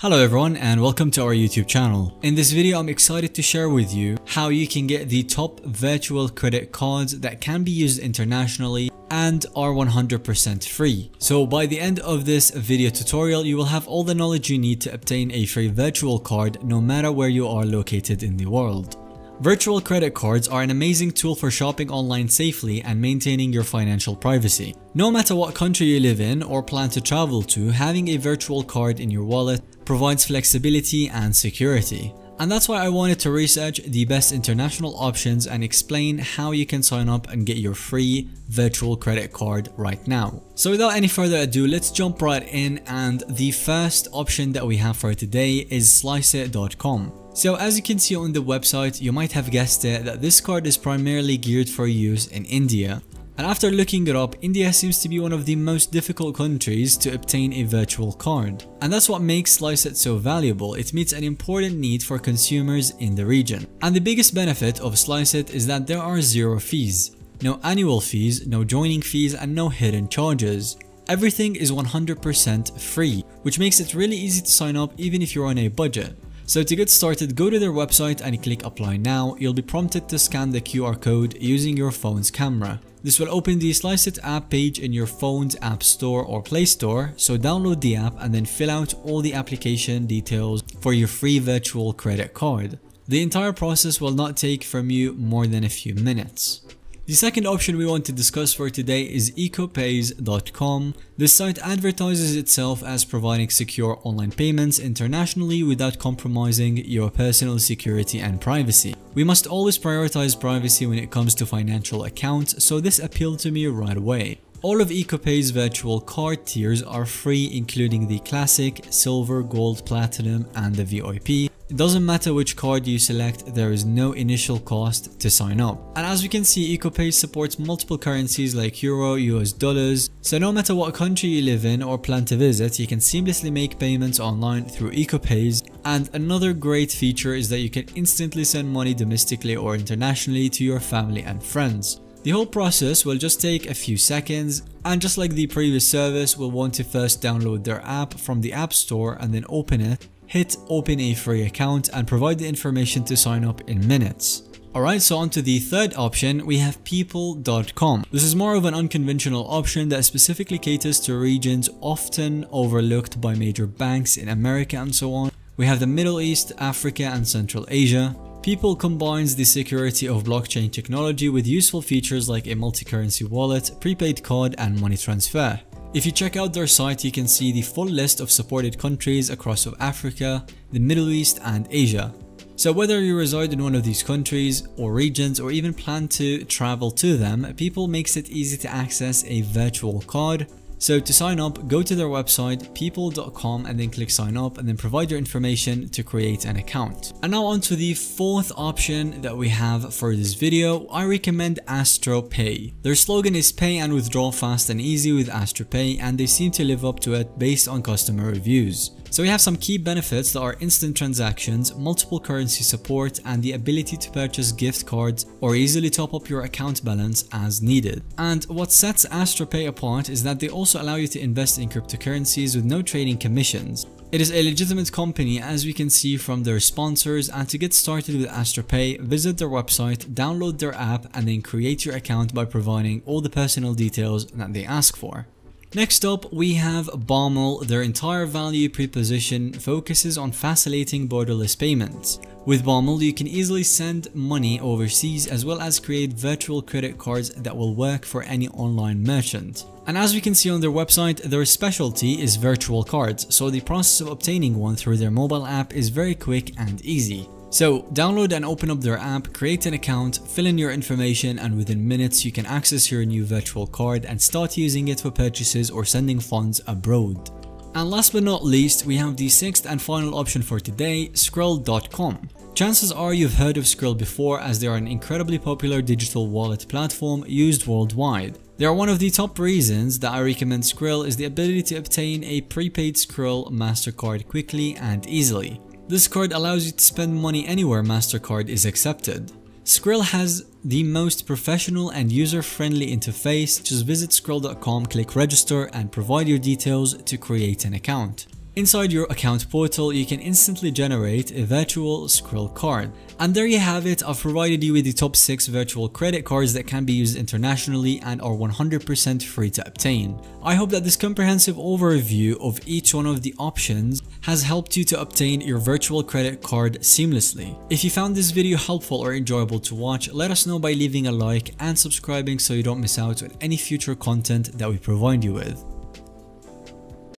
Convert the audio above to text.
Hello everyone and welcome to our YouTube channel. In this video I'm excited to share with you how you can get the top virtual credit cards that can be used internationally and are 100% free. So by the end of this video tutorial you will have all the knowledge you need to obtain a free virtual card no matter where you are located in the world. Virtual credit cards are an amazing tool for shopping online safely and maintaining your financial privacy. No matter what country you live in or plan to travel to, having a virtual card in your wallet provides flexibility and security. And that's why I wanted to research the best international options and explain how you can sign up and get your free virtual credit card right now. So without any further ado, let's jump right in and the first option that we have for today is sliceit.com. So as you can see on the website, you might have guessed it that this card is primarily geared for use in India. And after looking it up, India seems to be one of the most difficult countries to obtain a virtual card. And that's what makes Sliceit so valuable, it meets an important need for consumers in the region. And the biggest benefit of Sliceit is that there are zero fees. No annual fees, no joining fees and no hidden charges. Everything is 100% free, which makes it really easy to sign up even if you're on a budget. So to get started, go to their website and click apply now. You'll be prompted to scan the QR code using your phone's camera. This will open the Sliceit app page in your phone's app store or play store, so download the app and then fill out all the application details for your free virtual credit card. The entire process will not take from you more than a few minutes. The second option we want to discuss for today is ecopays.com. This site advertises itself as providing secure online payments internationally without compromising your personal security and privacy. We must always prioritize privacy when it comes to financial accounts, so this appealed to me right away. All of EcoPay's virtual card tiers are free including the Classic, Silver, Gold, Platinum and the VIP. It doesn't matter which card you select, there is no initial cost to sign up. And as we can see, EcoPay supports multiple currencies like Euro, US dollars, so no matter what country you live in or plan to visit, you can seamlessly make payments online through EcoPays. And another great feature is that you can instantly send money domestically or internationally to your family and friends. The whole process will just take a few seconds and just like the previous service, we'll want to first download their app from the App Store and then open it hit open a free account and provide the information to sign up in minutes. Alright, so on to the third option, we have pyypl.com. This is more of an unconventional option that specifically caters to regions often overlooked by major banks in America and so on. We have the Middle East, Africa and Central Asia. Pyypl combines the security of blockchain technology with useful features like a multi-currency wallet, prepaid card and money transfer. If you check out their site, you can see the full list of supported countries across Africa, the Middle East and Asia. So whether you reside in one of these countries or regions or even plan to travel to them, Pyypl makes it easy to access a virtual card so to sign up, go to their website pyypl.com and then click sign up and then provide your information to create an account. And now on to the fourth option that we have for this video, I recommend AstroPay. Their slogan is pay and withdraw fast and easy with AstroPay and they seem to live up to it based on customer reviews. So we have some key benefits that are instant transactions, multiple currency support, and the ability to purchase gift cards or easily top up your account balance as needed. And what sets AstroPay apart is that they also allow you to invest in cryptocurrencies with no trading commissions. It is a legitimate company as we can see from their sponsors and to get started with AstroPay, visit their website, download their app and then create your account by providing all the personal details that they ask for. Next up, we have Barter. Their entire value proposition focuses on facilitating borderless payments. With Barter, you can easily send money overseas as well as create virtual credit cards that will work for any online merchant. And as we can see on their website, their specialty is virtual cards, so the process of obtaining one through their mobile app is very quick and easy. So download and open up their app, create an account, fill in your information and within minutes you can access your new virtual card and start using it for purchases or sending funds abroad. And last but not least, we have the sixth and final option for today, Skrill.com. Chances are you've heard of Skrill before as they are an incredibly popular digital wallet platform used worldwide. They are one of the top reasons that I recommend Skrill is the ability to obtain a prepaid Skrill MasterCard quickly and easily. This card allows you to spend money anywhere MasterCard is accepted. Skrill has the most professional and user-friendly interface. Just visit skrill.com, click register and provide your details to create an account. Inside your account portal, you can instantly generate a virtual Skrill card. And there you have it, I've provided you with the top 6 virtual credit cards that can be used internationally and are 100% free to obtain. I hope that this comprehensive overview of each one of the options has helped you to obtain your virtual credit card seamlessly. If you found this video helpful or enjoyable to watch, let us know by leaving a like and subscribing so you don't miss out on any future content that we provide you with.